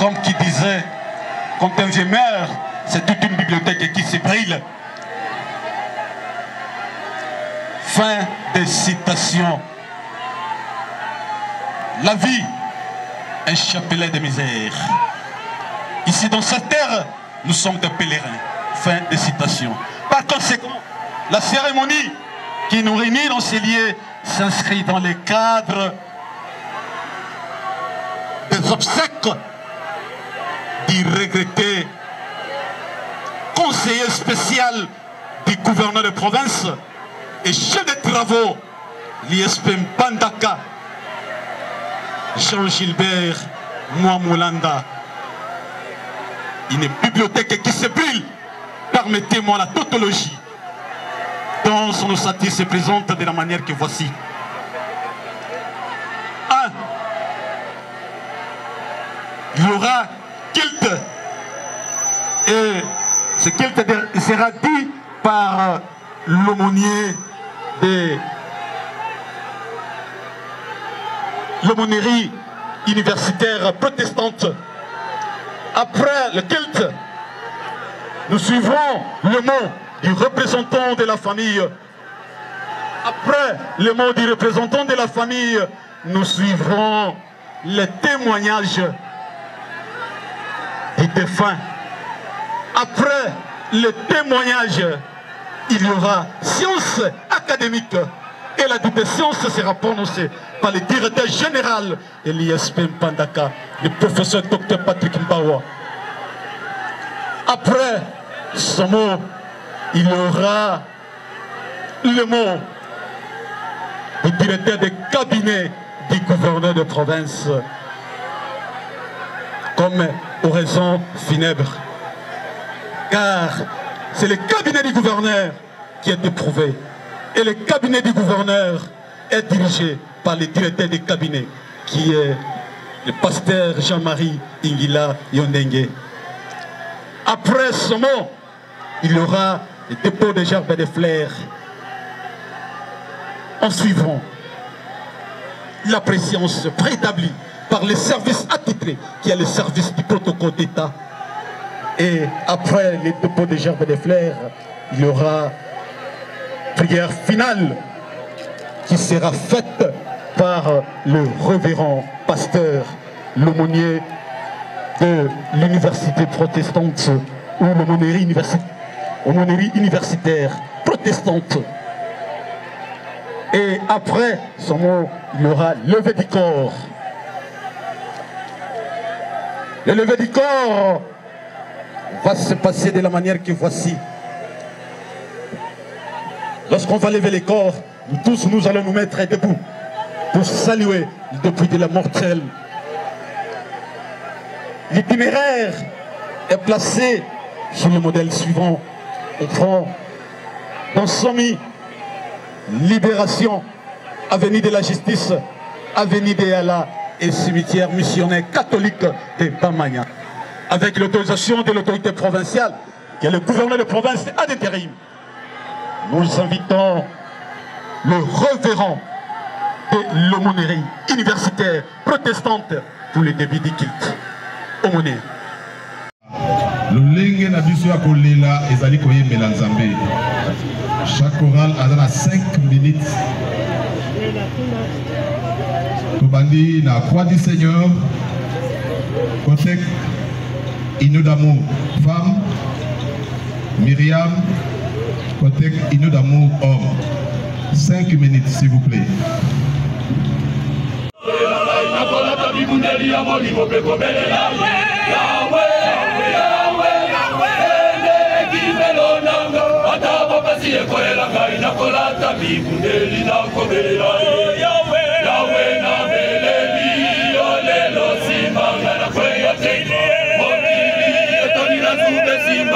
comme qui disait, quand un vieux meurt, c'est toute une bibliothèque qui se brille. Fin des citations. La vie, un chapelet de misère. Ici dans cette terre, nous sommes des pèlerins. Fin des citations. Par conséquent, la cérémonie qui nous réunit dans ces lieux s'inscrit dans les cadres des obsèques du regretté conseiller spécial du gouverneur de province et chef de travaux l'ISP Mbandaka Jean-Gilbert Mouamoulanda une bibliothèque qui se brille permettez-moi la tautologie dont son ossature se présente de la manière que voici. 1. Il y aura Et ce culte sera dit par l'aumônier de l'aumônerie universitaire protestante. Après le culte, nous suivrons le mot du représentant de la famille. Après le mot du représentant de la famille, nous suivrons les témoignages des défunts. Après le témoignage, il y aura science académique et la de sciences sera prononcée par le directeur général de l'ISP Pandaka, le professeur Dr Patrick Mbawa. Après ce mot, il y aura le mot du directeur de cabinet du gouverneur de province comme oraison funèbre. Car c'est le cabinet du gouverneur qui est éprouvé. Et le cabinet du gouverneur est dirigé par le directeur du cabinet qui est le pasteur Jean-Marie Ingila Yondengue. Après ce mot, il y aura le dépôt des gerbes et des fleurs. En suivant la préscience préétablie par les services attitrés, qui est le service du protocole d'État. Et après le dépôt des gerbes des fleurs, il y aura prière finale qui sera faite par le révérend pasteur, l'aumônier de l'université protestante ou l'aumônerie universitaire protestante. Et après ce mot, il y aura levé du corps. Le lever du corps va se passer de la manière que voici. Lorsqu'on va lever les corps, nous tous nous allons nous mettre debout pour saluer depuis de la mortelle. L'itinéraire est placé sur le modèle suivant. Au front, dans Somi, Libération, Avenue de la Justice, Avenue de Yala et cimetière missionnaire catholique de Bamanya. Avec l'autorisation de l'autorité provinciale, qui est le gouverneur de province à d'intérim, nous invitons le révérend de l'aumônerie universitaire protestante pour les débits du chaque choral aza na 5 minutes tobandi na croix du seigneur kotek ino d'amour femme myriam kotek ino d'amour homme 5 minutes s'il vous plaît bibundeli ya molimo mpe kobelela ye yawe yawe yawe ende ekimelo nanga ata bapasi ekoyela ngai nakolata bibundeli nakobelela ye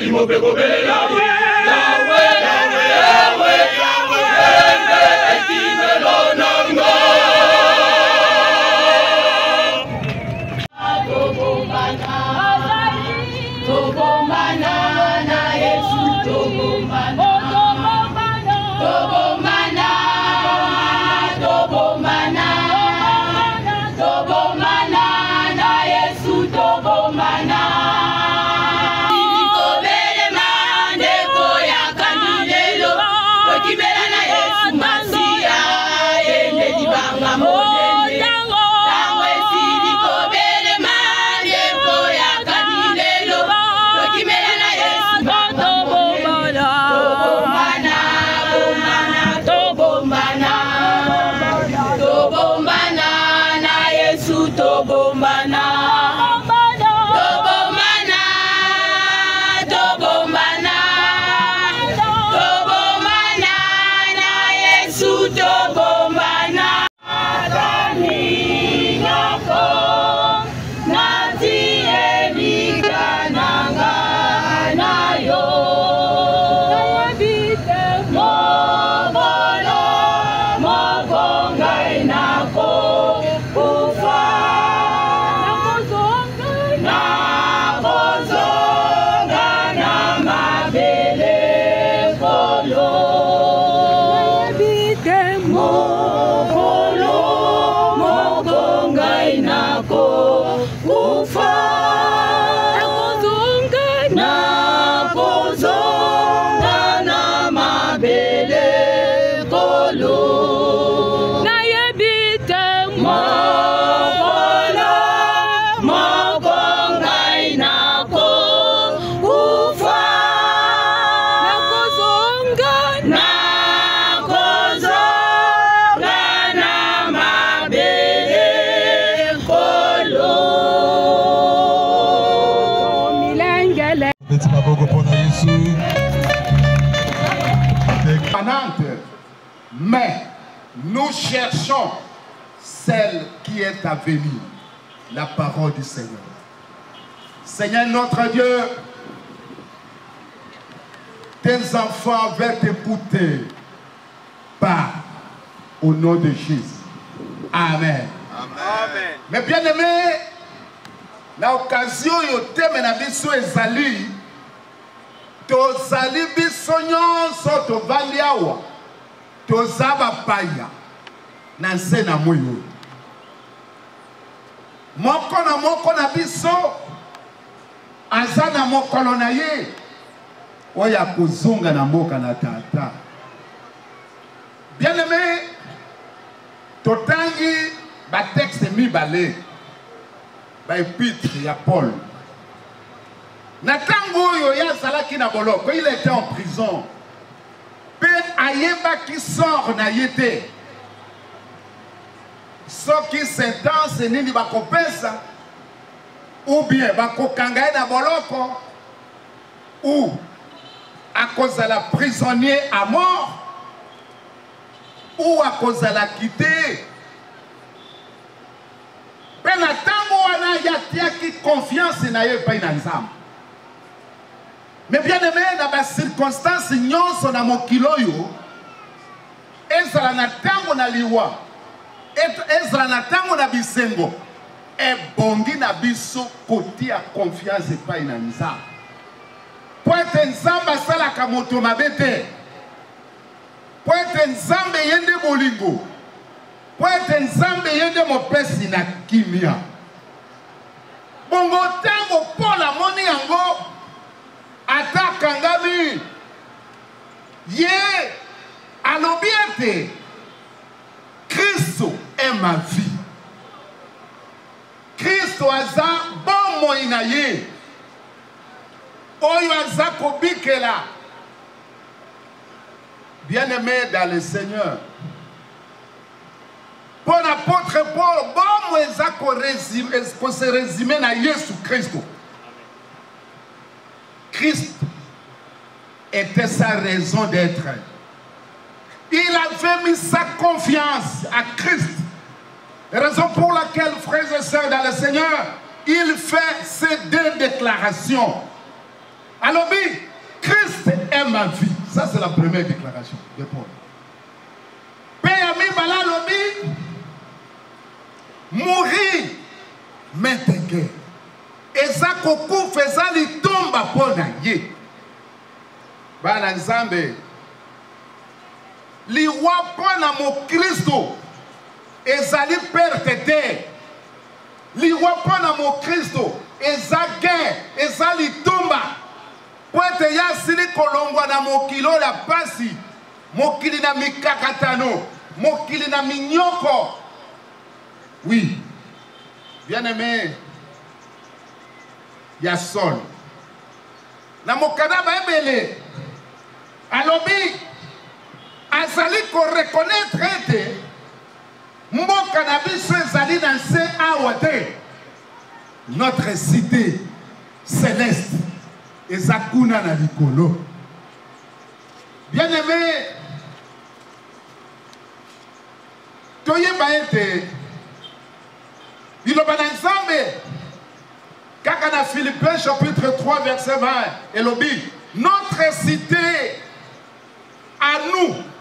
bibundeli ya molimo mpe est à venir, la parole du Seigneur. Seigneur notre Dieu, tes enfants veulent t'écouter. Par au nom de Jésus. Amen. Amen. Mais bien aimé, la occasion yo teme na biso ezali tozali biso nyonso tovandi awa toza bapaya na nse na moi oyo moko na moko na biso aza na mokolo na ye. Oyo akozonga na mboka na tata. Bien aimé totangi batexte mibale baepitre ya paul. Na ntango oyo ye azalaki na boloko il était en prison. Mpe ayebaki sort na ye te soki sentence nini bakopesa ou bien bakokanga ye na boloko ou akozala prisonnier à mort ou akozalaki te mpe na ntango wana ye atiaki confiance na ye epai na nzambe. Me bien aimé na bacirconstance nyonso na mokili oyo ezala na ntango na liwa ezala na ntango na bisengo. Ebongi na biso kotia confiance epai na nzambe. Mpo ete nzambe asalaka moto mabe te. Mpo ete nzambe ye nde bolingo. Mpo ete nzambe ye nde mopesi na kimia. Bongo ntango paul amoni yango ata akangami ye alobi ete kristo est ma vie. Kristo aza bomoi na ye. Oyo aza kobikela bien aimé dans le seigneur. Mpo na apôtre paul bomo eza kose résume na yesu kristo. Christ était sa raison d'être il avait mis sa confiance à christ. Raison pour laquelle frères et sœurs dans le seigneur il fait ces deux déclarations. Alobi christ est ma vie. Ça c'est la première déclaration de paul. Mpe ya mibale alobi mourir metenge eza kokufa eza litomba mpo na ye bana nzambe liwa mpo na mokristo ezali perte te liwa mpo na mokristo eza gain eza litomba. Mpo ete ye asili kolongwa na mokili oyo ya pasi mokili na mikakatano. Mokili na minyoko. Oui. Bien aimé ya sol. Na mokanda bayebele alobi azali korekonetre ete mboka na biso ezali na nse awa te. Notre cité céleste eza kuna na likolo. Bien aimé toyeba ete liloba na nzambe kaka na philippiens chapitre 3 verset 20 elobi notre cité à nous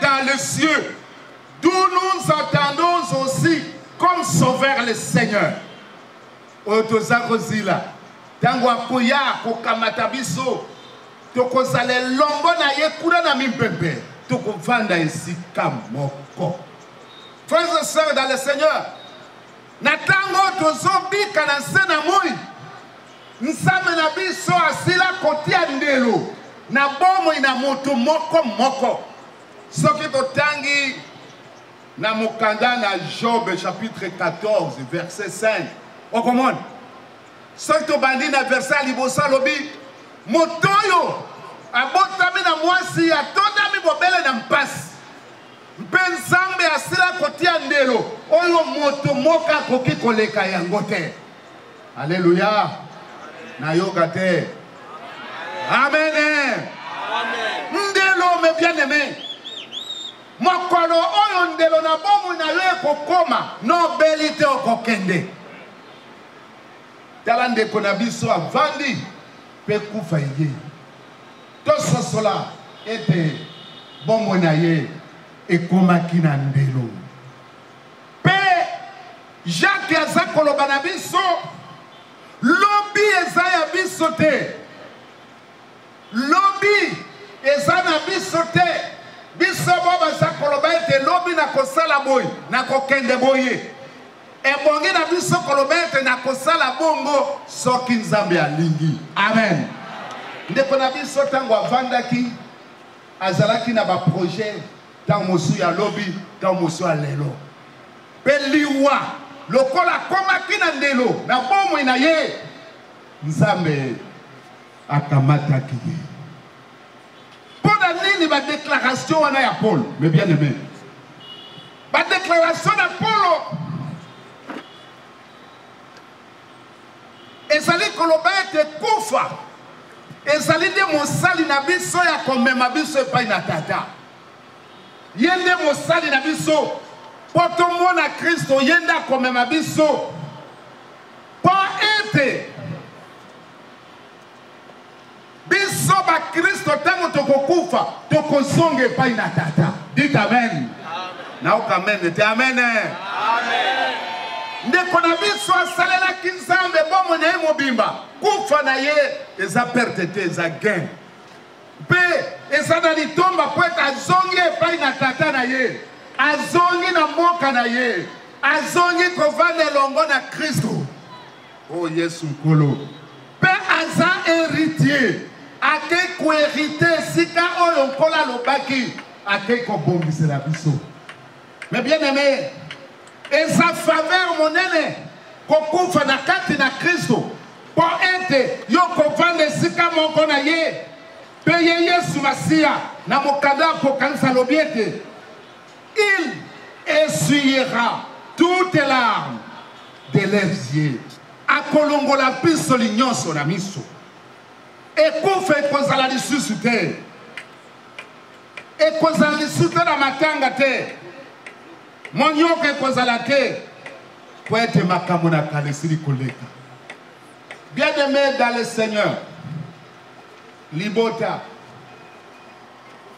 dans le cieux d'où nous attendons aussi comme sauveur le seigneur. Oyo toza kozila ntango akoya kokamata biso tokozala elongo na ye kuna na esika moko. Frères et sœurs dans le seigneur na ntango tozobika na nse na moi nzambe na biso asila kotia ndelo na bomoi na moto moko moko soki totangi na mokanda na job chapitre 14 verset 5 okomona? Soki tobandi na verset ya liboso alobi moto oyo abotami na mwasi atondami bobele na mpasi. Mpe nzambe asila kotia ndelo oyo moto moko akoki koleka yango te. Alleluya nayoka te. Amen. Ndelo me bien aimé mokolo oyo ndelo na bomoi na yo ekokoma nobeli te okokende. Tala ndeko na biso avandi mpe kufa ye. Tososola ete bomoi na ye ekomaki na ndelo. Mpe jacke aza koloba na biso lobi eza ya biso te. Lobi eza na biso te biso bo baza koloba ete lobi nakosala boye nakokende boye. Ebongi na biso koloba ete nakosala bongo soki nzambe alingi. Amen. Ndeko na biso ntango avandaki azalaki na baprojet ntango mosu ya lobi ntango mosu ya lelo. Mpe liwa lokola akomaki na ndelo na bomoi na ye nzambe akamataki ye mpo na nini badeklaration wana ya paul? Me bien aimé badeklaration na polo ezali koloba ete kufa. Ezali nde mosali na biso ya komema biso epai na tata. Ye nde mosali na biso. Mpo tomona kristo ye nde akomema biso mpo ete biso bakristo ntango tokokufa tokozonga epai na tata. Dit amen. Naoka amen te amen ndeko na biso asalelaki nzambe bomoi na ye mobimba. Kufa na ye eza perte te eza gain. Mpe eza na litomba mpo ete azongi epai na tata na ye. Azongi na mboka na ye. Azongi kovanda elongo na kristo. O yesu nkolo. Mpe aza héritier akei koherite esika oyo nkolo alobaki akei kobongisela biso. Me bien aimé eza faveur monene kokufa na kati na kristo mpo ete yo kovanda esika moko na ye mpe ye yesu masiya na mokanda ya kokanisa alobi ete il essuiera toutes larmes de leurs yeux akolongola bisoli nyonso na miso ekufa ekozala lisusu te ekozala lisusu te na matanga te monyoko ekozala te po ete makambo na kala esili koleka bien aimé dans le seigneur. Libota.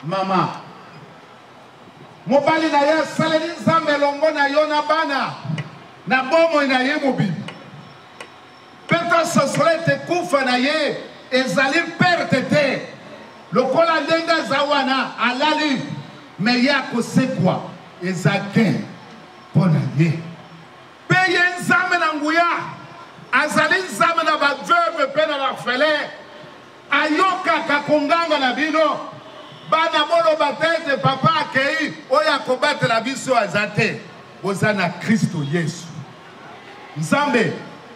Mama mobali na ye asaleli nzambe elongo na yo na bana. Na bomoi na ye mobimba mpe tososolo ete kufa na ye ezali perte te. Lokola ndenge aza wana alali me ye akosekwa eza gain mpo na ye mpe ye nzambe na nguya azali nzambe na baveuve mpe na baorphelin ayokaka konganga na bino. Bana boloba te ete papa akei oyo akobatela biso aza te. Boza na kristo yesu. Nzambe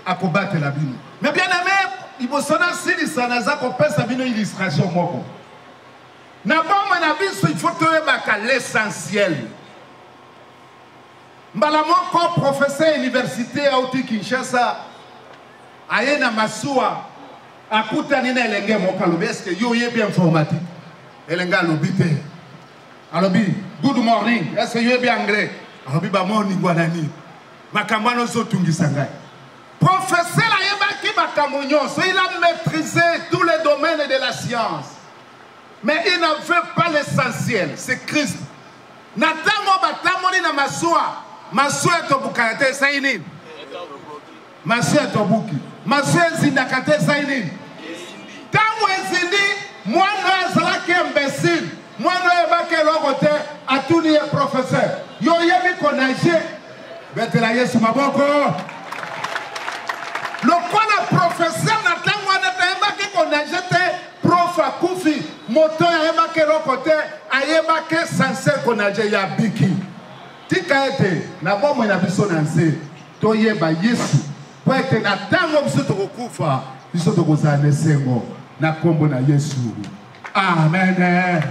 akobatela bino. Me bien aime liboso nasilisa naza kopesa bino illustration moko. Na bomoi na biso il faut toyebaka l'essentiel. Mbala moko professeur université auti kinshasa aye na masuwa akutani na elenge moko alobi? Eske yo oyebi informatique? Elenge alobi te. Alobi good morning. Eske yo oyebi anglais? Alobi bamoningo nani makambo wana ozotungisa ngai. Professeur makambo il a maîtrisé tous les domaines de la science. Mais il ne veut pas l'essentiel c'est christ. Na ntango batamboli na masuwa masuwa etobukaka te esai nini masuwa etobuki masuwa ezindaka te esai nini ntango ezindi mwana oyo azalaki imbécile. Mwana oyo oyebaki eloko te atuni ye professeur. Yo oyebi konage betela yesu maboko. Lokola professeur na ntango wana tayebaki konage te. Prof akufi moto ayebaki eloko te ayebaki sancer konage ya biki. Tika ete na bomoi na biso na nse toyeba yesu. Mpo ete na ntango biso tokokufa biso tokozala na esengo na nkombo na yesu. Amen.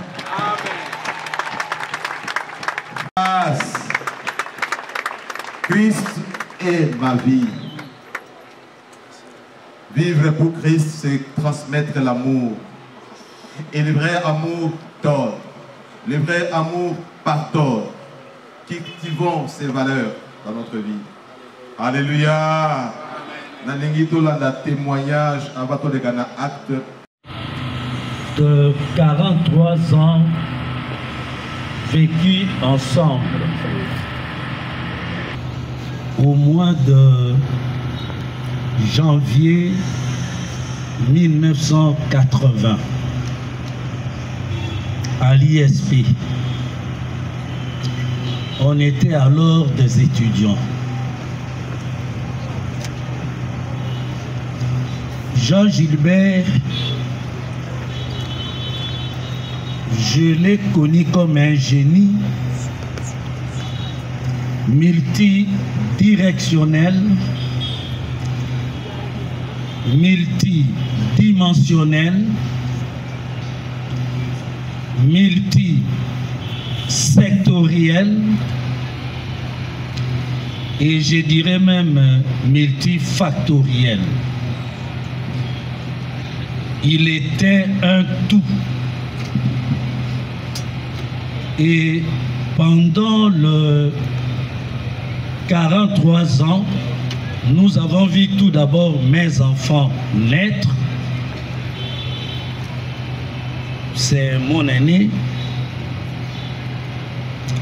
Grâce. Christ est ma vie. Vivre pour Christ, c'est transmettre l'amour. Et le vrai amour donne. Le vrai amour pardonne. Cultivons ces valeurs dans notre vie. Alléluia. Témoignage avant de gagner acte de 43 ans vécus ensemble. Au mois de janvier 1980, à l'ISP, on était alors des étudiants. Jean Gilbert, je l'ai connu comme un génie multidirectionnel, multidimensionnel, multisectoriel et je dirais même multifactoriel. Il était un tout. Et pendant le 43 ans, nous avons vu tout d'abord mes enfants naître. C'est mon aîné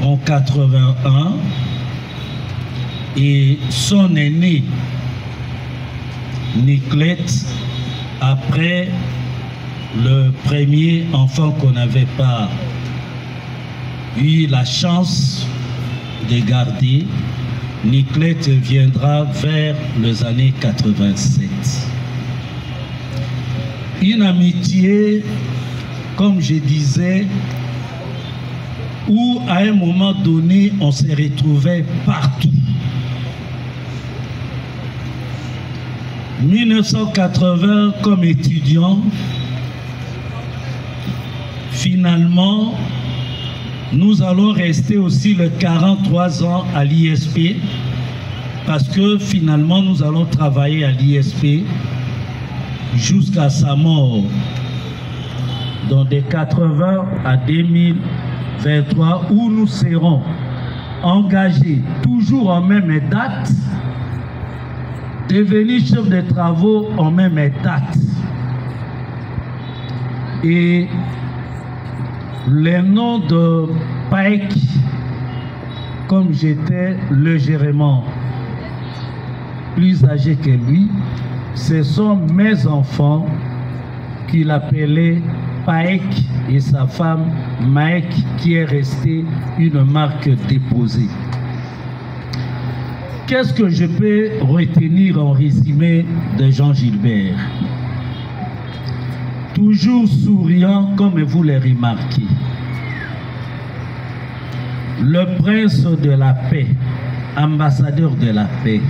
en 81 et son aîné Niclette après le premier enfant qu'on n'avait pas eu la chance de garder, Niclette viendra vers les années 87. Une amitié, comme je disais, où à un moment donné, on s'est retrouvait partout. 1980, comme étudiant, finalement, nous allons rester aussi le 43 ans à l'ISP parce que finalement nous allons travailler à l'ISP jusqu'à sa mort. Dans des 80 à 2023 où nous serons engagés toujours en même date, devenir chef de travaux en même date. Et le nom de Paek, comme j'étais légèrement plus âgé que lui, ce sont mes enfants qu'il appelait Paek et sa femme Maek qui est restée une marque déposée. Qu'est-ce que je peux retenir en résumé de Jean Gilbert? Toujours souriant comme vous le remarquez. Le prince de la paix, ambassadeur de la paix.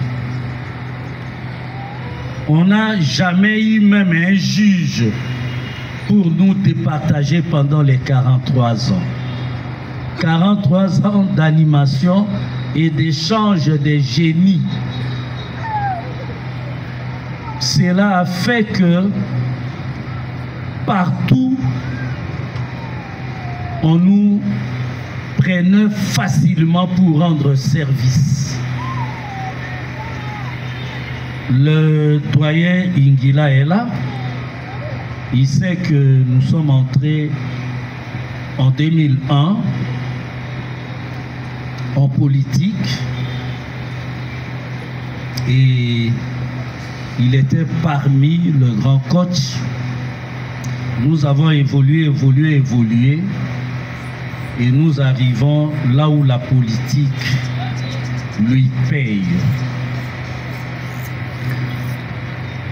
On n'a jamais eu même un juge pour nous départager pendant les 43 ans. 43 ans d'animation et d'échange des génies. Cela a fait que partout, on nous facilement pour rendre service. Le doyen Ingila est là. Il sait que nous sommes entrés en 2001 en politique et il était parmi le grand coach. Nous avons évolué, évolué, évolué et nous arrivons là où la politique lui paye.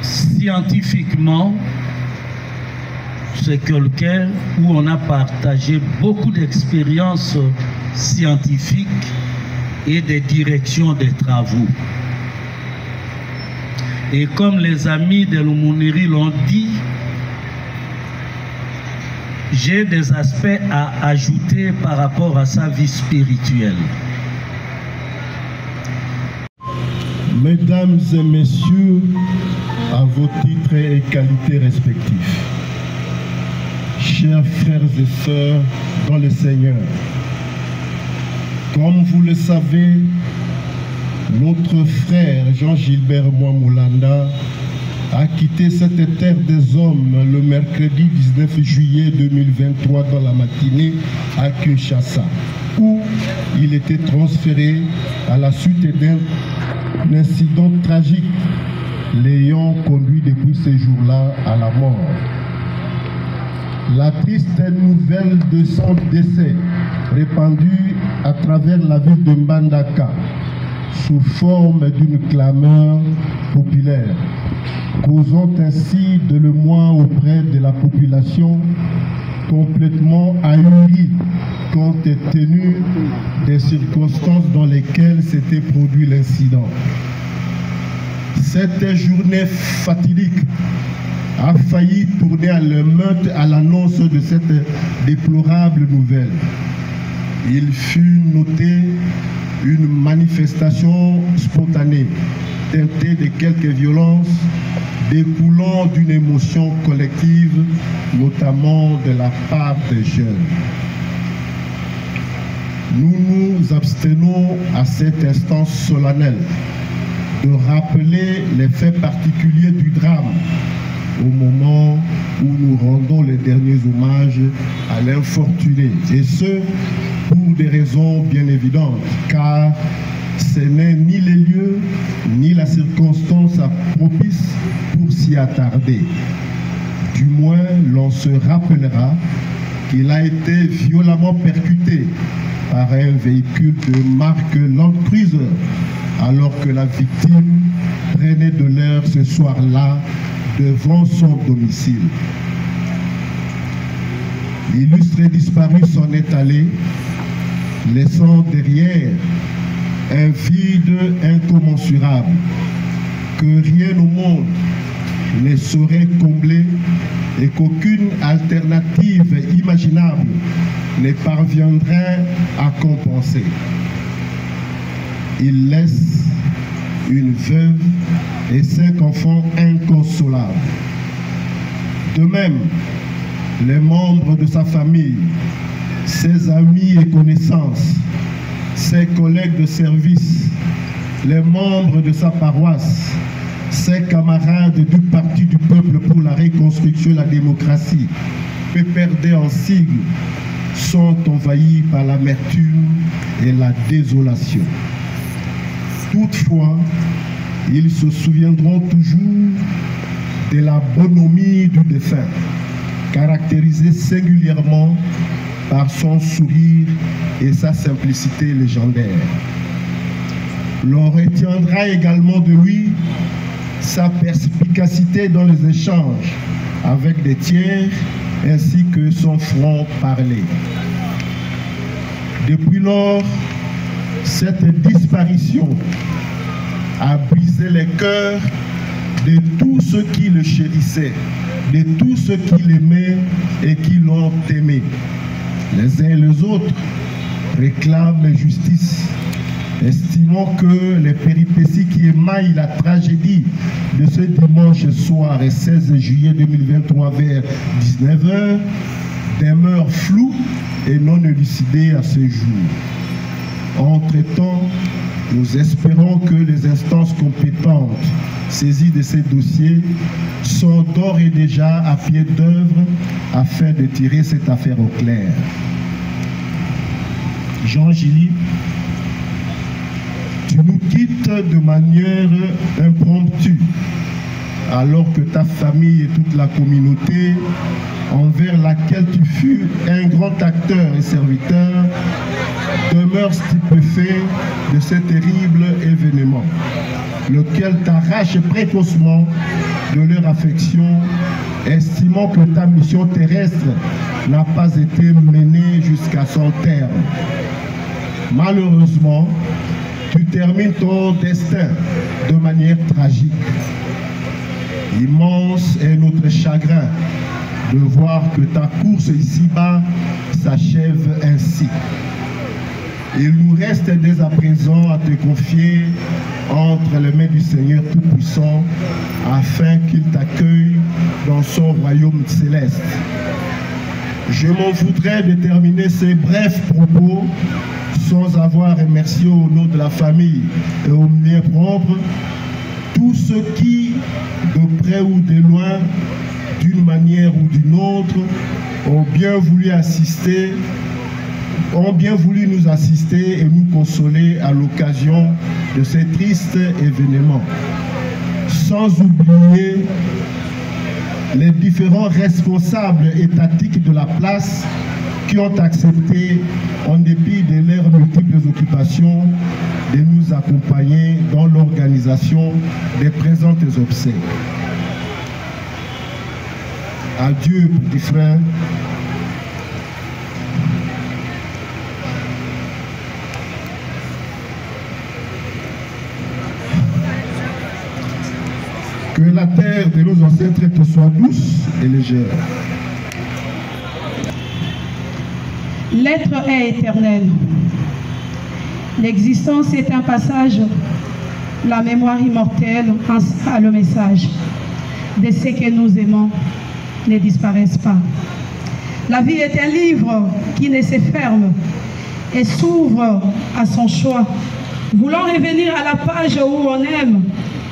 Scientifiquement, c'est quelqu'un où on a partagé beaucoup d'expériences scientifiques et des directions des travaux. Et comme les amis de l'Oumouniri l'ont dit, j'ai des aspects à ajouter par rapport à sa vie spirituelle. Mesdames et messieurs, à vos titres et qualités respectifs, chers frères et sœurs dans le Seigneur, comme vous le savez, notre frère Jean-Gilbert Mouamoulanda a quitté cette terre des hommes le mercredi 19 juillet 2023 dans la matinée à Kinshasa, où il était transféré à la suite d'un incident tragique l'ayant conduit depuis ce jour-là à la mort. La triste nouvelle de son décès, répandue à travers la ville de Mbandaka sous forme d'une clameur populaire, causant ainsi de le moins auprès de la population complètement ahurie compte tenu des circonstances dans lesquelles s'était produit l'incident. Cette journée fatidique a failli tourner à l'émeute à l'annonce de cette déplorable nouvelle. Il fut noté une manifestation spontanée, teintée de quelques violences, découlant d'une émotion collective, notamment de la part des jeunes. Nous nous abstenons à cet instant solennel de rappeler les faits particuliers du drame au moment où nous rendons les derniers hommages à l'infortuné. Et ce, pour des raisons bien évidentes, car ce n'est ni les lieux ni la circonstance propice pour s'y attarder. Du moins, l'on se rappellera qu'il a été violemment percuté par un véhicule de marque Land Cruiser alors que la victime prenait de l'air ce soir-là devant son domicile. L'illustre disparu s'en est allé, laissant derrière un vide incommensurable que rien au monde ne saurait combler et qu'aucune alternative imaginable ne parviendrait à compenser. Il laisse une veuve et cinq enfants inconsolables. De même, les membres de sa famille, ses amis et connaissances, ses collègues de service, les membres de sa paroisse, ses camarades du Parti du peuple pour la reconstruction et la démocratie, PPRD en sigle, sont envahis par l'amertume et la désolation. Toutefois, ils se souviendront toujours de la bonhomie du défunt, caractérisée singulièrement par son sourire et sa simplicité légendaire. L'on retiendra également de lui sa perspicacité dans les échanges avec des tiers ainsi que son front parlé. Depuis lors, cette disparition a brisé les cœurs de tous ceux qui le chérissaient, de tous ceux qui l'aimaient et qui l'ont aimé. Les uns et les autres réclament justice, estimant que les péripéties qui émaillent la tragédie de ce dimanche soir et 16 juillet 2023 vers 19h demeurent floues et non élucidées à ce jour. Entre-temps, nous espérons que les instances compétentes saisies de ces dossiers sont d'ores et déjà à pied d'œuvre afin de tirer cette affaire au clair. Jean Gilly, tu nous quittes de manière impromptue alors que ta famille et toute la communauté envers laquelle tu fus un grand acteur et serviteur demeure stupéfait de ce terrible événement, lequel t'arrache précocement de leur affection, estimant que ta mission terrestre n'a pas été menée jusqu'à son terme. Malheureusement, tu termines ton destin de manière tragique. Immense est notre chagrin de voir que ta course ici-bas s'achève ainsi. Il nous reste dès à présent à te confier entre les mains du Seigneur Tout-Puissant afin qu'il t'accueille dans son royaume céleste. Je m'en voudrais de terminer ces brefs propos sans avoir remercié au nom de la famille et au mien propre tous ceux qui, de près ou de loin, d'une manière ou d'une autre, ont bien voulu assister, ont bien voulu nous assister et nous consoler à l'occasion de ces tristes événements. Sans oublier les différents responsables étatiques de la place qui ont accepté, en dépit de leurs multiples occupations, de nous accompagner dans l'organisation des présentes obsèques. Adieu, petits frères. Que la terre de nos ancêtres te soit douce et légère. L'être est éternel. L'existence est un passage. La mémoire immortelle sera le message. De ce que nous aimons ne disparaissent pas. La vie est un livre qui ne se ferme et s'ouvre à son choix. Voulant revenir à la page où on aime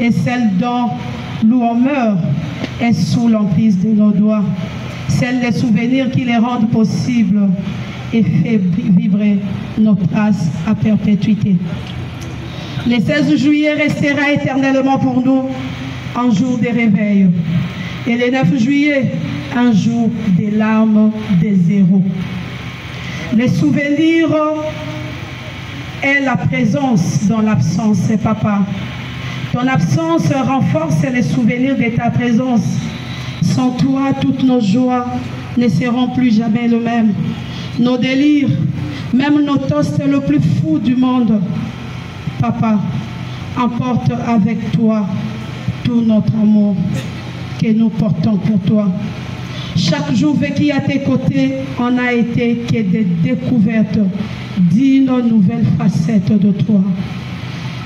et celle dont où on meurt est sous l'emprise de nos doigts. Celle des souvenirs qui les rendent possibles et fait vibrer nos traces à perpétuité. Le 16 juillet restera éternellement pour nous un jour de réveil. Et le 9 juillet, un jour des larmes des héros. Les souvenirs est la présence dans l'absence, papa. Ton absence renforce les souvenirs de ta présence. Sans toi, toutes nos joies ne seront plus jamais le même. Nos délires, même nos toasts le plus fou du monde. Papa, emporte avec toi tout notre amour que nous portons pour toi. Chaque jour vécu à tes côtés, on a été que des découvertes d'une nouvelle facette de toi.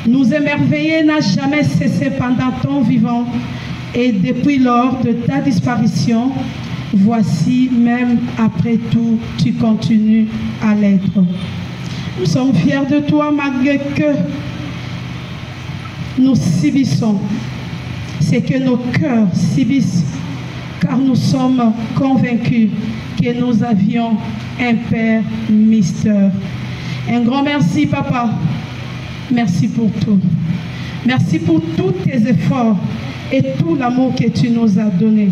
Nous émerveiller n'a jamais cessé pendant ton vivant et depuis lors de ta disparition, voici même après tout, tu continues à l'être. Nous sommes fiers de toi malgré que nous subissons c'est que nos cœurs subissent car nous sommes convaincus que nous avions un Père mystère. Un grand merci, Papa. Merci pour tout. Merci pour tous tes efforts et tout l'amour que tu nous as donné.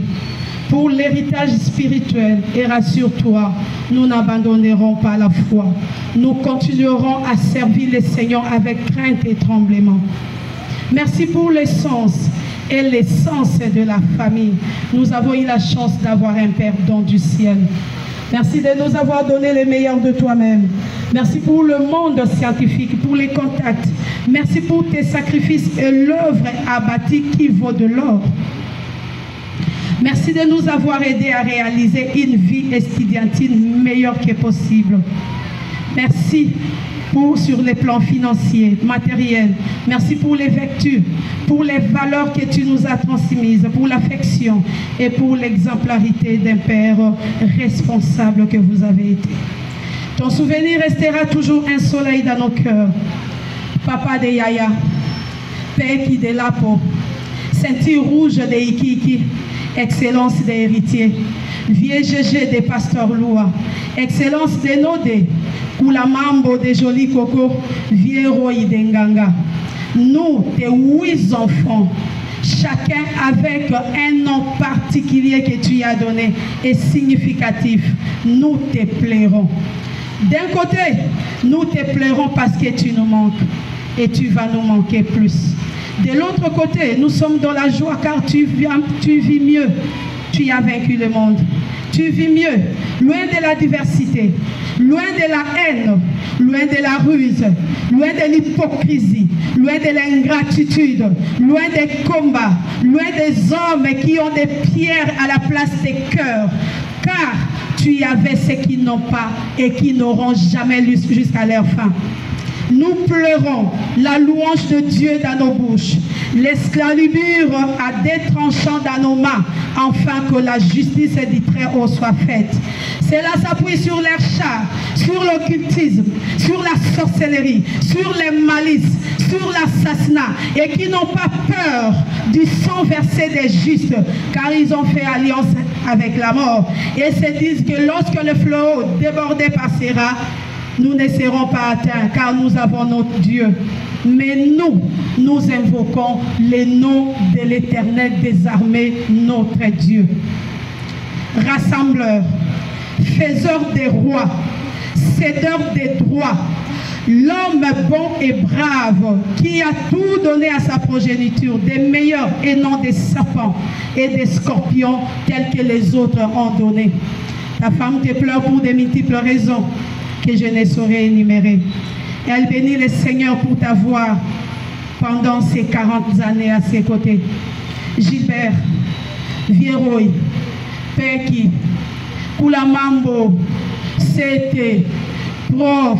Pour l'héritage spirituel, et rassure-toi, nous n'abandonnerons pas la foi. Nous continuerons à servir le Seigneur avec crainte et tremblement. Merci pour l'essence l'essence de la famille. Nous avons eu la chance d'avoir un Père don du ciel. Merci de nous avoir donné le meilleur de toi-même. Merci pour le monde scientifique, pour les contacts. Merci pour tes sacrifices et l'œuvre abattue qui vaut de l'or. Merci de nous avoir aidés à réaliser une vie estudiantine meilleure que possible. Merci pour sur les plans financiers, matériels. Merci pour les vertus, pour les valeurs que tu nous as transmises, pour l'affection et pour l'exemplarité d'un Père responsable que vous avez été. Ton souvenir restera toujours un soleil dans nos cœurs. Papa de Yaya, qui de Lapo, ceinture rouge de Ikiki, excellence des héritiers, vieux GG des pasteurs Loua, excellence des Nodé, Mambo de Joli Coco, vieux Roi d'Enganga. Nous, tes huit enfants, chacun avec un nom particulier que tu as donné et significatif, nous te plairons. D'un côté, nous te plairons parce que tu nous manques et tu vas nous manquer plus. De l'autre côté, nous sommes dans la joie car tu, tu vis mieux. Tu as vaincu le monde. Tu vis mieux, loin de la diversité, loin de la haine, loin de la ruse, loin de l'hypocrisie, loin de l'ingratitude, loin des combats, loin des hommes qui ont des pierres à la place des cœurs. Car tu y avais ceux qui n'ont pas et qui n'auront jamais lu jusqu'à leur fin. Nous pleurons la louange de Dieu dans nos bouches, l'esclavure à des tranchants dans nos mains, afin que la justice du Très-Haut soit faite. Cela s'appuie sur les chars, sur l'occultisme, sur la sorcellerie, sur les malices, sur l'assassinat, et qui n'ont pas peur du sang versé des justes, car ils ont fait alliance avec la mort, et se disent que lorsque le flot débordé passera, nous ne serons pas atteints car nous avons notre Dieu. Mais nous, nous invoquons le nom de l'éternel des armées, notre Dieu. Rassembleur, faiseur des rois, cédeur des droits, l'homme bon et brave qui a tout donné à sa progéniture, des meilleurs et non des serpents et des scorpions tels que les autres ont donné. Ta femme te pleure pour des multiples raisons que je ne saurais énumérer. Elle bénit le Seigneur pour t'avoir pendant ces 40 années à ses côtés. Gilbert, Vieroy, Peki, Koulamambo, C'était, Prof,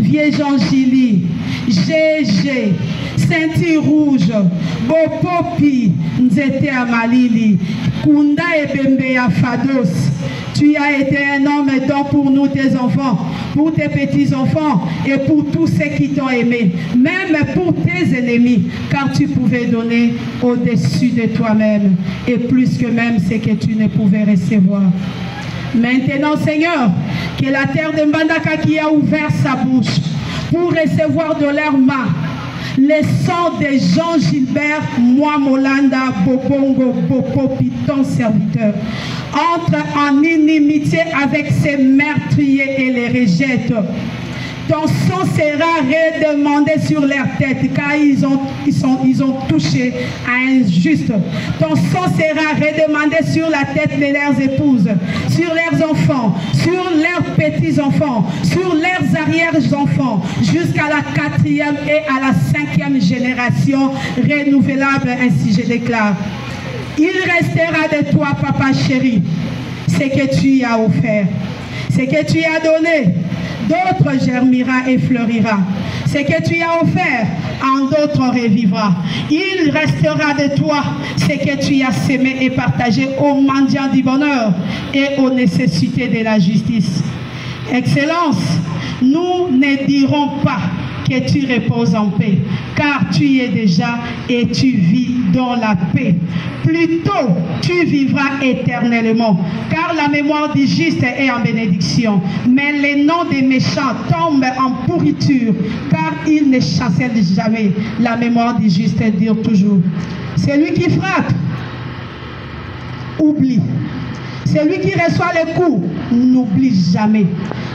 Vieux Jean Gili, GG, Ceinture Rouge, Bopopi, Nzete Amalili, Kunda Ebembe Fados. Tu as été un homme don pour nous, tes enfants, pour tes petits-enfants et pour tous ceux qui t'ont aimé, même pour tes ennemis, car tu pouvais donner au-dessus de toi-même et plus que même ce que tu ne pouvais recevoir. Maintenant, Seigneur, que la terre de Mbandaka qui a ouvert sa bouche pour recevoir de leurs mains sang de Jean Gilbert, moi Molanda, Bobongo, Bopopi, ton serviteur, entre en inimitié avec ces meurtriers et les rejette. Ton sang sera redemandé sur leur tête car ils ont, touché à un juste. Ton sang sera redemandé sur la tête de leurs épouses, sur leurs enfants, sur leurs petits-enfants, sur leurs arrière-enfants, jusqu'à la quatrième et à la cinquième génération renouvelable, ainsi je déclare. Il restera de toi, papa chéri, ce que tu as offert, ce que tu as donné d'autres germira et fleurira. Ce que tu as offert, en d'autres revivra. Il restera de toi ce que tu as sémé et partagé aux mendiants du bonheur et aux nécessités de la justice. Excellence, nous ne dirons pas que tu reposes en paix, car tu y es déjà et tu vis dans la paix. Plutôt, tu vivras éternellement, car la mémoire du juste est en bénédiction, mais les noms des méchants tombent en pourriture, car ils ne chancellent jamais. La mémoire du juste dure toujours. Celui qui frappe, oublie. Celui qui reçoit les coups, n'oublie jamais.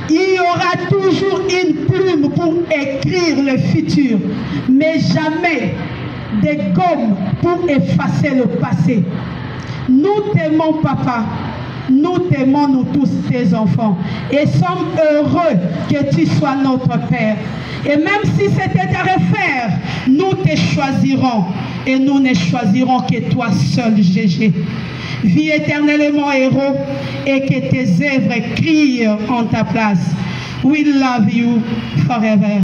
Il y aura toujours une plume pour écrire le futur, mais jamais des gommes pour effacer le passé. Nous t'aimons, papa. Nous t'aimons, nous tous, tes enfants, et sommes heureux que tu sois notre Père. Et même si c'était à refaire, nous te choisirons, et nous ne choisirons que toi seul, Gégé. Vis éternellement héros, et que tes œuvres crient en ta place. We love you forever.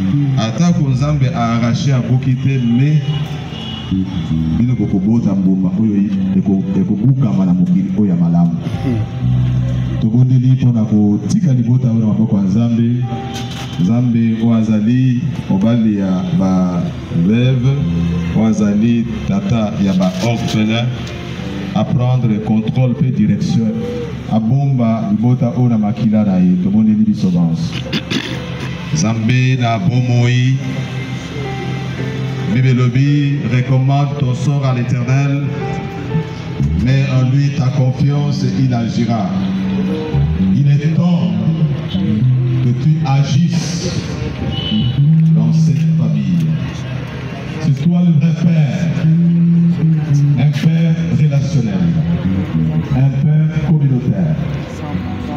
Bino kokobota mbuma oyo eko- ekobukama na mokili oyo ya malamu. Tobondeli mpona kotika libota oyo na maboko ya nzambe. Nzambe oyo azali mobali ya baveve oyo azali tata ya baorphelin aprendre contrôle mpe direction. Abomba libota oyo na makila na ye. Tobondeli biso banso. Nzambe na bomoi bible elobi recommande ton sort à l'éternel. Mais en lui ta confiance il agira. Il est temps que tu agisses dans cette famille. C'est toi le vrai père. Un père relationnel. Un père communautaire.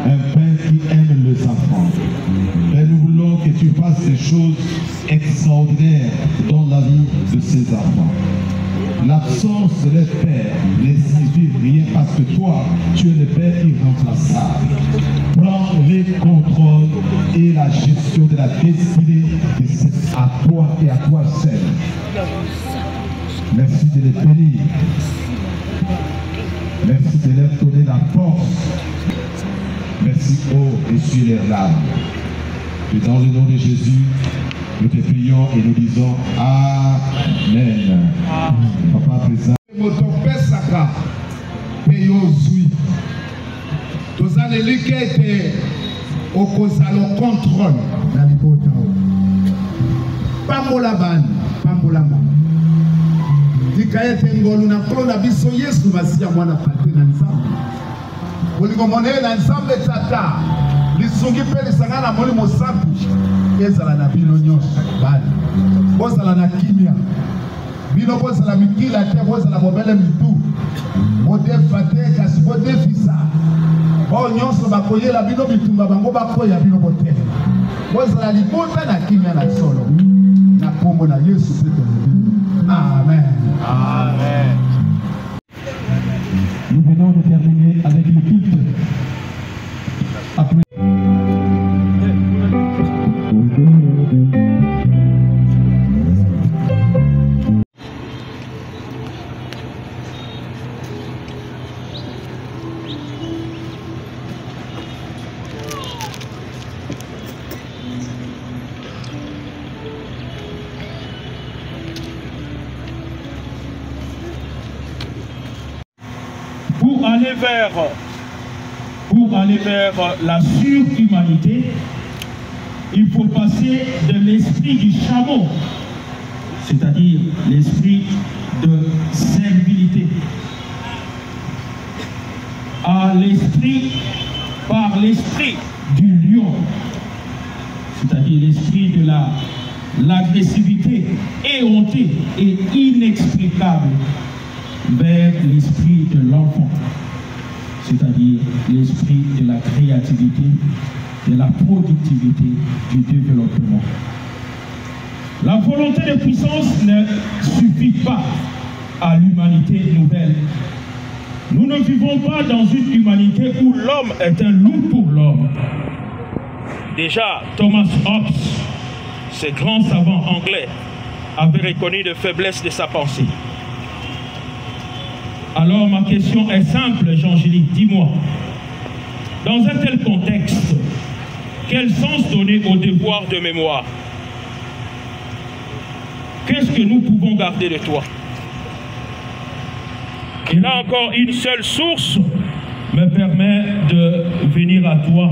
Un père qui aime les enfants. Et tu fasses des choses extraordinaires dans la vie de ces enfants. L'absence de leur père ne signifie rien parce que toi, tu es le père irremplaçable. Prends le contrôle et la gestion de la destinée de ces- à toi et à toi seul. Merci de les bénir. Merci de leur donner la force. Merci, oh, essuie leurs larmes. Et dans le nom de Jésus, nous te prions et nous disons Amen. Papa présent. moto opesaka mpe yo ozwi toza lelika ete okozala contrôle na libota pambola bani pambola mama tika ete ngolu na nkolo na biso yesu masiya mwana pate na nzambe. Bolingo monene na nzambe tata lisungi mpe lisanga na moli mosantu. Ezala na bino nyonso bana bozala na kimia. Bino bozala mikila te bozala mobele mitu. Bodefa te kasi bodefisa oyo nyonso bakoyela bino bitumba bango bakoya bino botelema bozala libota na kimia na solo. Na nkombo na yesu mpe tolobi amen. Amen pour aller vers pour aller vers la surhumanité, il faut passer de l'esprit du chameau, c'est-à-dire l'esprit de servilité, à l'esprit par l'esprit du lion, c'est-à-dire l'esprit de la l'agressivité éhontée et inexplicable vers l'esprit de l'enfant, c'est-à-dire l'esprit de la créativité, de la productivité, du développement. La volonté de puissance ne suffit pas à l'humanité nouvelle. Nous ne vivons pas dans une humanité où l'homme est un loup pour l'homme. Déjà, Thomas Hobbes, ce grand savant anglais, avait reconnu les faiblesses de sa pensée. Alors ma question est simple, Jean-Gélique, dis-moi, dans un tel contexte, quel sens donner au devoir de mémoire? Qu'est-ce que nous pouvons garder de toi? Et là encore, une seule source me permet de venir à toi.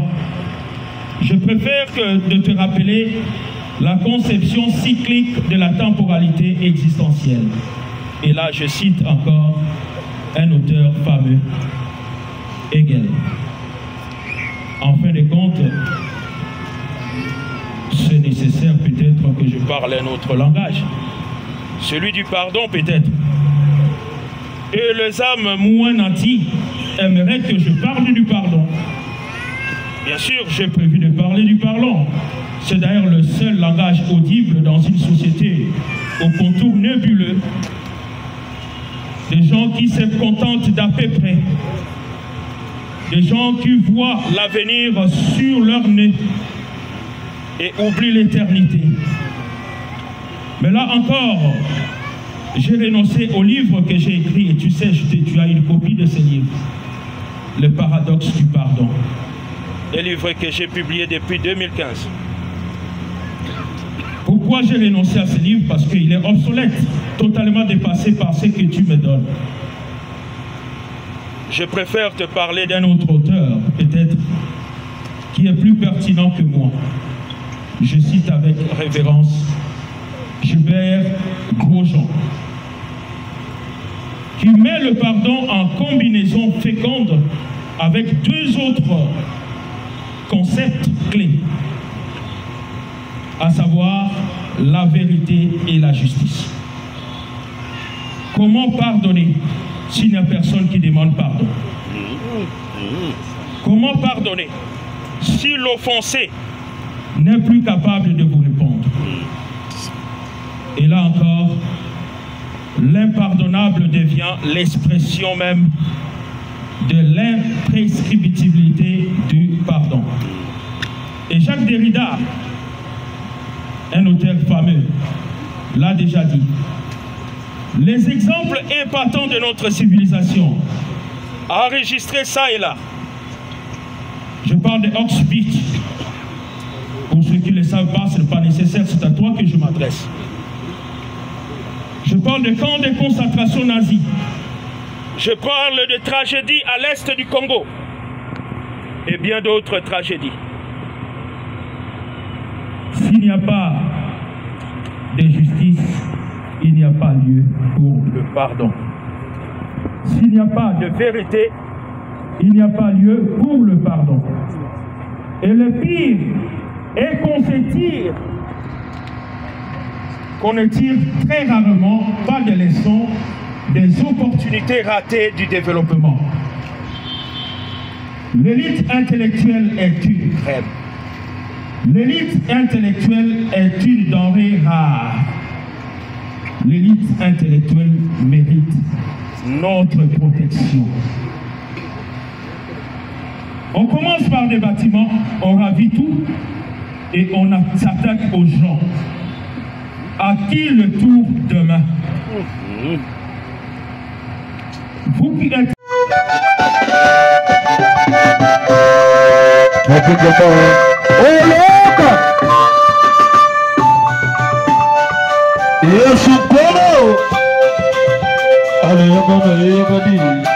Je préfère que de te rappeler la conception cyclique de la temporalité existentielle. Et là, je cite encore un auteur fameux, Hegel. En fin de compte, c'est nécessaire peut-être que je parle un autre langage, celui du pardon peut-être. Et les âmes moins nantis aimeraient que je parle du pardon. Bien sûr, j'ai prévu de parler du pardon. C'est d'ailleurs le seul langage audible dans une société au contour nébuleux des gens qui se contentent d'à peu près, des gens qui voient l'avenir sur leur nez et oublient l'éternité. Mais là encore, j'ai renoncé au livre que j'ai écrit et tu sais, tu as une copie de ce livre, Le paradoxe du pardon, un livre que j'ai publié depuis 2015. Pourquoi j'ai renoncé à ce livre? Parce qu'il est obsolète, totalement dépassé par ce que tu me donnes. Je préfère te parler d'un autre auteur, peut-être, qui est plus pertinent que moi. Je cite avec révérence Gilbert Grosjean, qui met le pardon en combinaison féconde avec deux autres concepts clés à savoir la vérité et la justice. Comment pardonner s'il n'y a personne qui demande pardon? Comment pardonner si l'offensé n'est plus capable de vous répondre? Et là encore, l'impardonnable devient l'expression même de l'imprescriptibilité du pardon. Et Jacques Derrida un auteur fameux, l'a déjà dit. Les exemples impactants de notre civilisation, enregistrés ça et là. Je parle de Auschwitz. Pour ceux qui ne le savent pas, ce n'est pas nécessaire, c'est à toi que je m'adresse. Je parle de camps de concentration nazis. Je parle de tragédies à l'est du Congo et bien d'autres tragédies. S'il n'y a pas de justice, il n'y a pas lieu pour le pardon. S'il n'y a pas de vérité, il n'y a pas lieu pour le pardon. Et le pire est qu'on se tire, qu'on ne tire très rarement pas de leçons des opportunités ratées du développement. L'élite intellectuelle est une crème. L'élite intellectuelle est une denrée rare. L'élite intellectuelle mérite notre protection. On commence par des bâtiments, on ravit tout et on s'attaque aux gens. À qui le tour demain? Vous qui êtes... Eu sou Ale yaba me yaba di.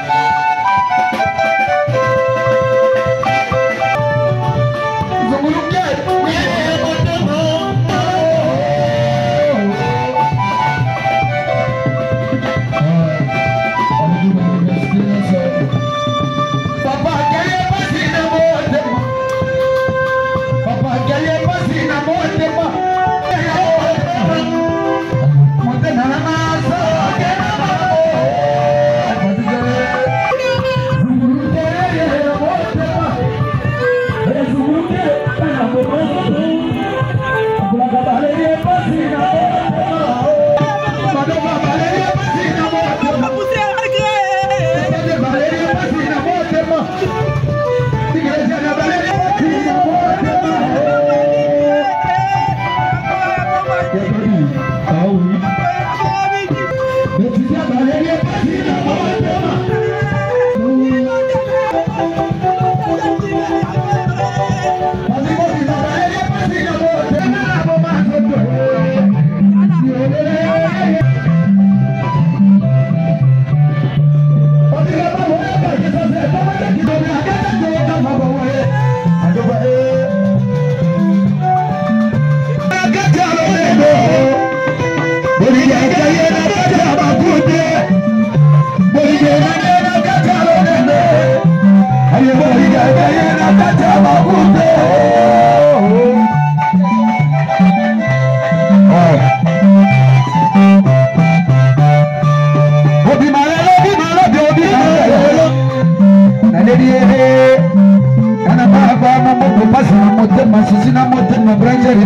my branchery,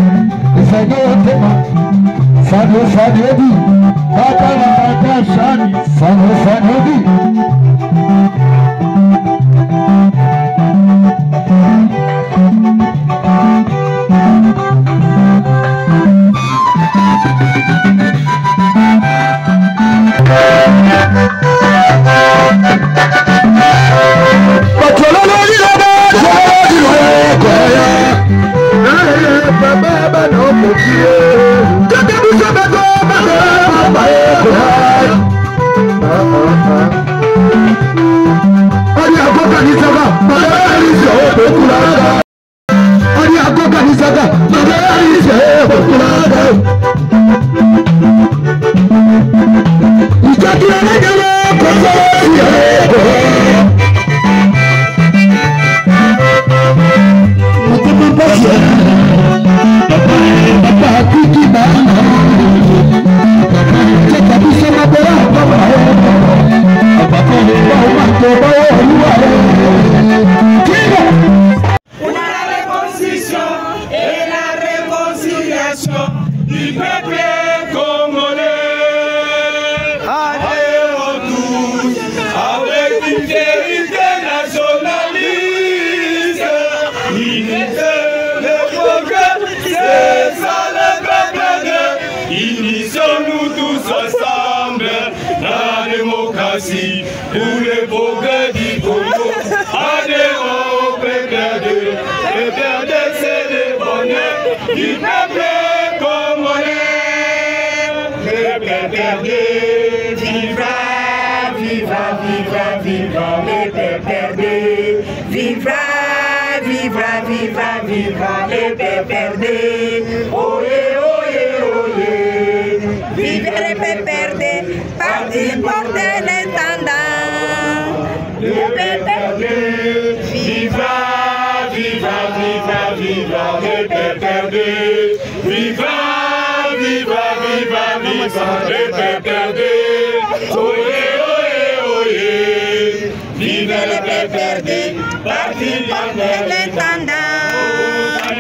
if I go on tema. Fado fado di, baka la baka shani, fado fado di.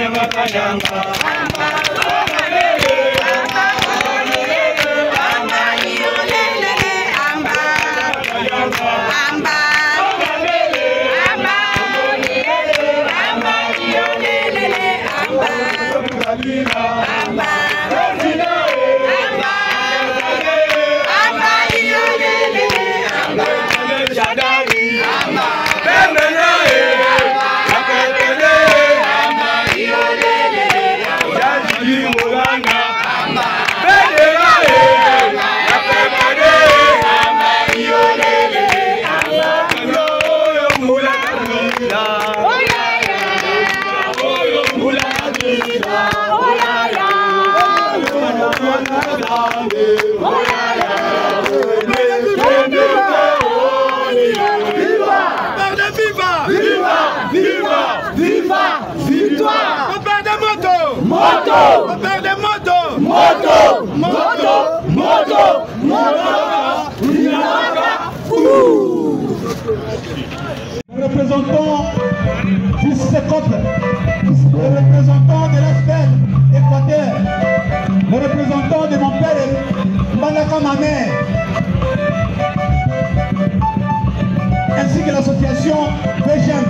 Moto moto! Moto! Moto! Moto! Le représentant du SECOP, le représentant de l'Espèce Équateur, le représentant de mon père, Manaka ma mère, ainsi que l'association PGM.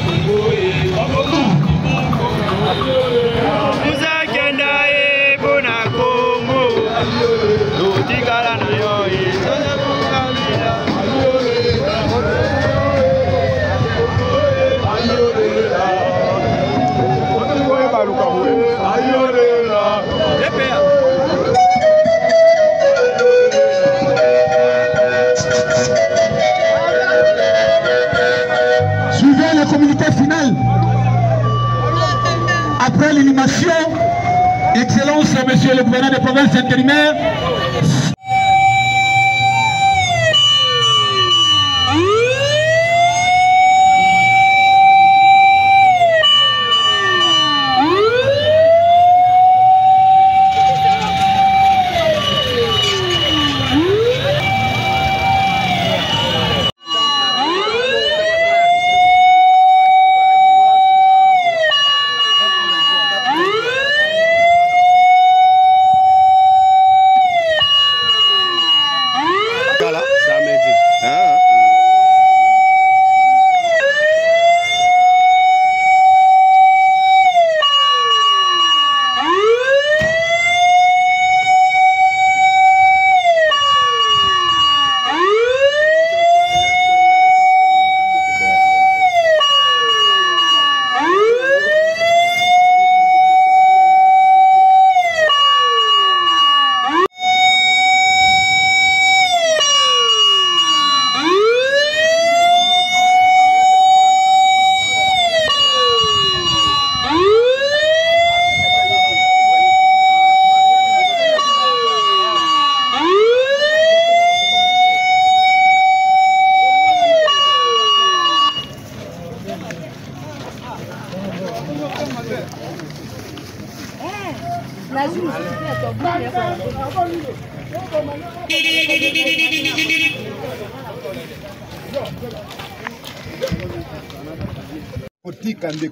gbogbo èèyàn lọ́dún. Monsieur le gouverneur de province intérimaire.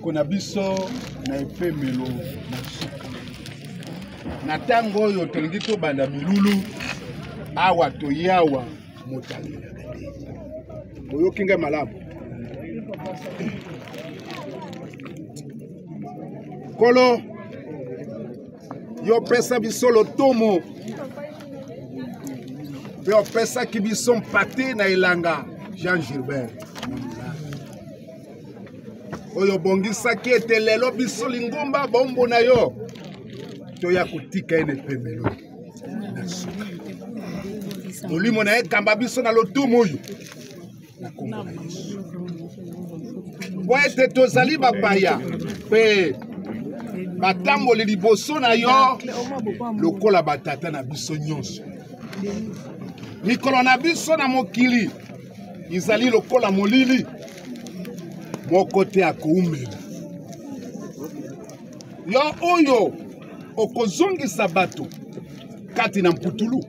Kotika ndeko na biso na epemelo na suka. Na ntango oyo tolingi tobanda milulu awa toyawa motalelaka te oyoki ngai malamu. Nkolo yo opesa biso lotomo. Mpe opesaki biso mpate na elanga jean gilbert oyo obongisaki ete lelo biso lingomba bombo na yo. Toya kotika ye na epemelo na suka molimo na ye kamba biso na lotumu oyo. Na kombo na yesu. Mpo ete tozali bapaya mpe batamboli liboso na yo lokola batata na biso nyonso. Mikolo na biso na mokili ezali lokola molili moko te akoumela yo oyo okozongisa bato kati na mputulu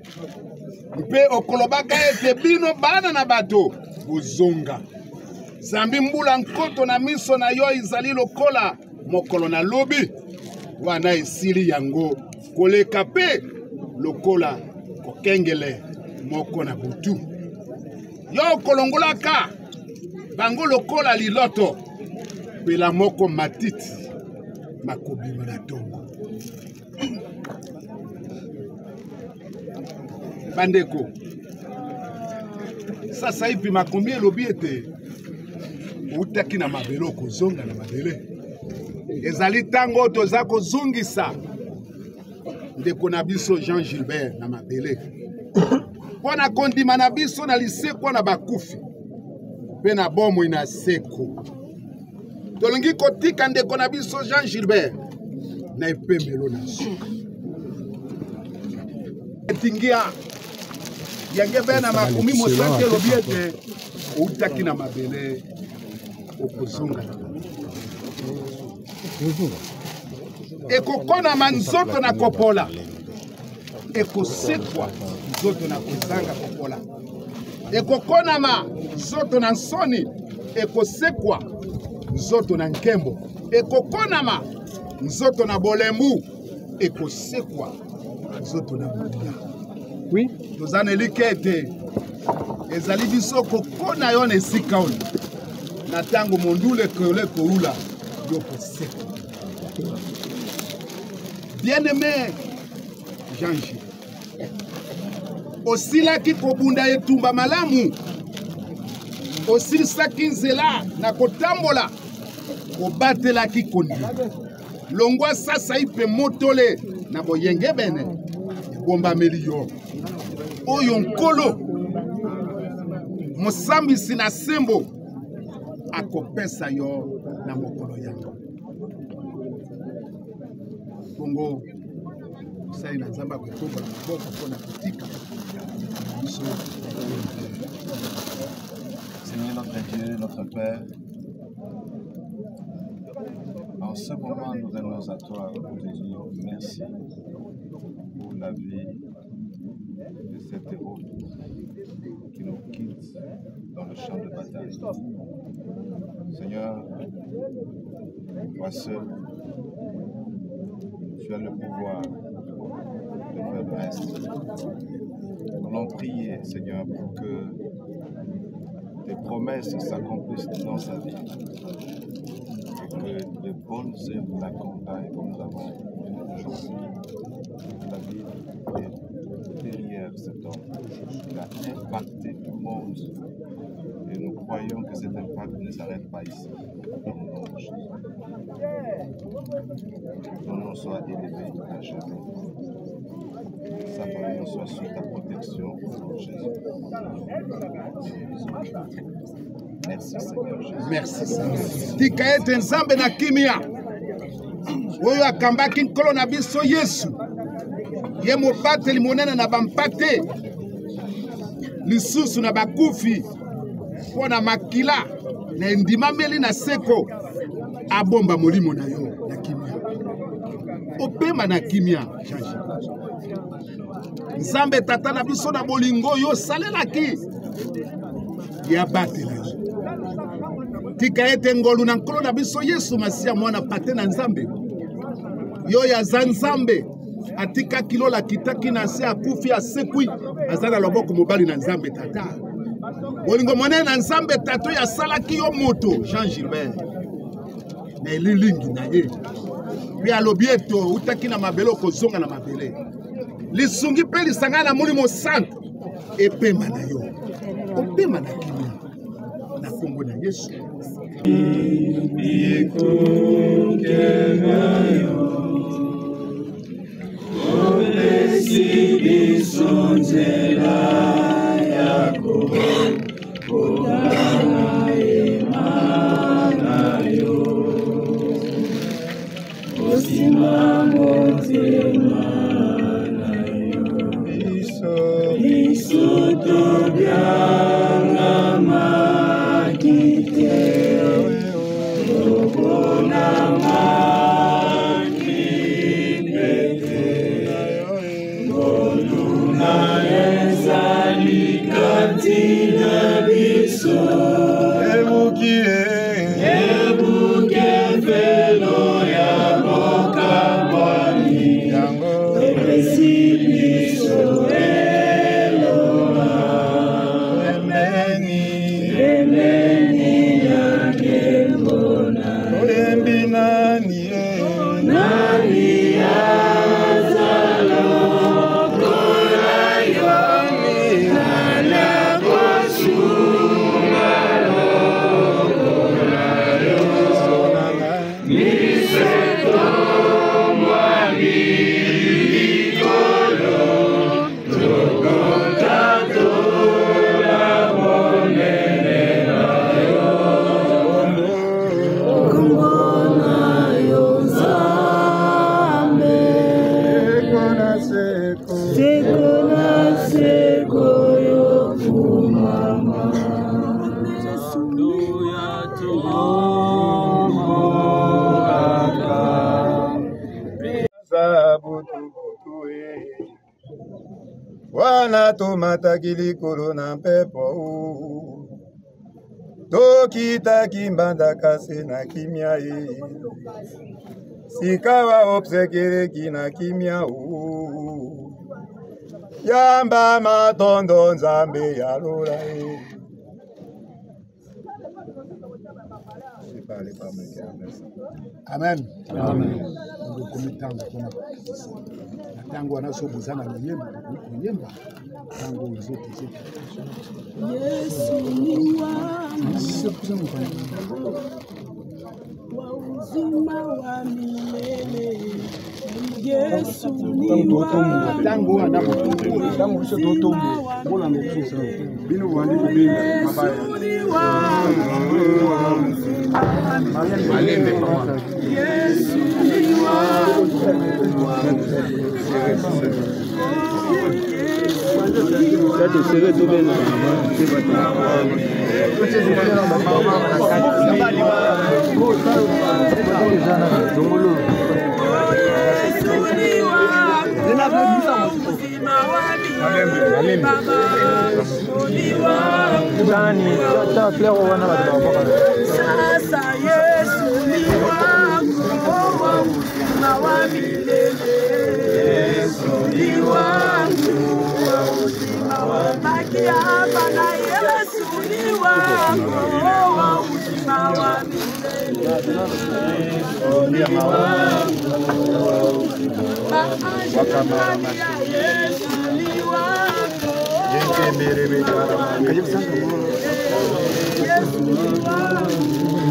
mpe okolobaka ete bino bana na bato bozonga. Zambi mbula nkoto na miso na yo ezali lokola mokolo na lobi wana esili yango koleka mpe lokola kokengele moko na butu. Yo okolongolaka bango lokola liloto. Mpela moko matiti. Makobima na ntongo bandeko. Sasa ipi makomi elobi ete. Outaki na mabele okozonga na mabele. Ezali ntango toza kozongisa. Ndeko na biso jean gilbert na mabele. Mpo na kondima na biso na lisekwa na bakufi mpe na bomoi na seko. Tolingi kotika ndeko na biso jean gilbert. Na epemelo na suka etingia yange mpe na makumi mosanti elobi ete outaki na mabele okozonga na ekokonama nzoto na kopola. Ekosekwa nzoto na kozanga kopola ekokonama. Nzoto na nsoni ekosekwa. Nzoto na nkembo ekokonama. Nzoto na bolembu ekosekwa. Nzoto na modia oui. toza na elike ete ezali biso kokona yo na esika oyo. Na ntango mondula ekolo ekoula yo kosekwa. Bien aimé jean gilles osilaki kobunda etumba malamu. Osilisaki nzela na kotambola obatelaki kondima longwa sasai mpe motole na boyenge bene ebombameli yo. Oyo nkolo mosambisi na sembo akopesa yo na mokolo yango. Bongo tosali na nzambe akotombola maboko mpona kotika. biso Seigneur notre Dieu, notre Père, en ce moment nous venons à toi pour te dire merci pour la vie de cet héros qui nous quitte dans le champ de bataille. Seigneur, toi seul, tu as le pouvoir de faire le. Nous allons prier, Seigneur, pour que tes promesses s'accomplissent dans sa vie et que de bonnes œuvres l'accompagnent comme nous avons aujourd'hui. La vie est derrière cet homme. Il a impacté tout le monde et nous croyons que cet impact ne s'arrête pas ici. Ton nom soit élevé à jamais. Sa soit sous ta protection au nom de Jésus. Merci Seigneur Jésus. merci Seigneur. tika ete nzambe na kimia. Oyo akambaki nkolo na biso yesu. Ye mobateli monene na bampate. Lisusu na bakufi. Mpo na makila. Na endimameli na seko. Abomba molimo na yo na kimia. Opema na kimia change nzambe tata na biso na bolingo oyo osalelaki ye abatela yo tika ete ngolu na nkolo na biso yesu masiya mwana pate na nzambe. Yo oyo aza nzambe atikaki lola akitaki na se akufi asekwi aza na loboko mobali na nzambe tata. Bolingo monene na nzambe tata oyo asalaki yo moto jean gilbert. Na elilingi na ye. Mpe alobi ete outaki na mabele okozonga na mabele lisungi mpe lisangana na molimo santo epema na yo opema na kimia na kombo na yesu Opesi biso nzela yako kotanga tomataki likolo na mpepo tokitaki mbandaka se na kimia ye sikawa obsekeleki na kimia u yamba matondo nzambe ya lola ye amen, amen. amen. amen. amen. amen. amen. amen. ntango wana soboza na koyemba koyemba ntango ozotezeka yesu niwa wa uzima wa milele. Yesu niwantango wana motango biso totombo mpona mosusu bino bandi kobinda mabayayesu mabaya Yesu ni wangu Sasa Yesu ni wangu, uzima wa milele. Yesu ni wangu, uzima wa baki hapa na Yesu ni wangu, uzima wa milele. Yesu ni wangu, Maangalia Yesu ni wangu, Yesu ni wangu.